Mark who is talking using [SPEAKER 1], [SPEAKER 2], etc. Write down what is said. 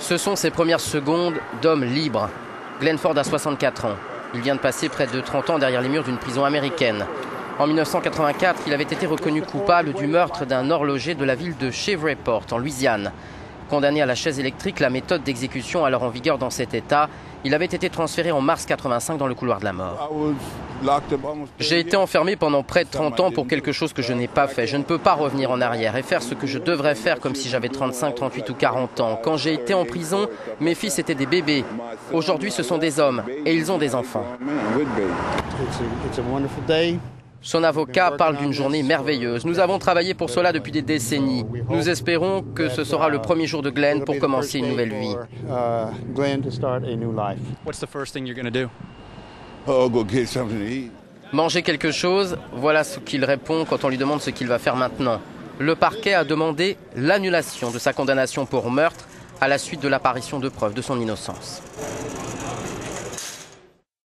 [SPEAKER 1] Ce sont ses premières secondes d'homme libre. Glenn Ford a 64 ans. Il vient de passer près de 30 ans derrière les murs d'une prison américaine. En 1984, il avait été reconnu coupable du meurtre d'un horloger de la ville de Chevreport, en Louisiane. Condamné à la chaise électrique, la méthode d'exécution alors en vigueur dans cet État, il avait été transféré en mars 85 dans le couloir de la mort. J'ai été enfermé pendant près de 30 ans pour quelque chose que je n'ai pas fait. Je ne peux pas revenir en arrière et faire ce que je devrais faire comme si j'avais 35, 38 ou 40 ans. Quand j'ai été en prison, mes fils étaient des bébés. Aujourd'hui, ce sont des hommes et ils ont des enfants. Son avocat parle d'une journée merveilleuse. Nous avons travaillé pour cela depuis des décennies. Nous espérons que ce sera le premier jour de Glenn pour commencer une nouvelle vie. Manger quelque chose, voilà ce qu'il répond quand on lui demande ce qu'il va faire maintenant. Le parquet a demandé l'annulation de sa condamnation pour meurtre à la suite de l'apparition de preuves de son innocence.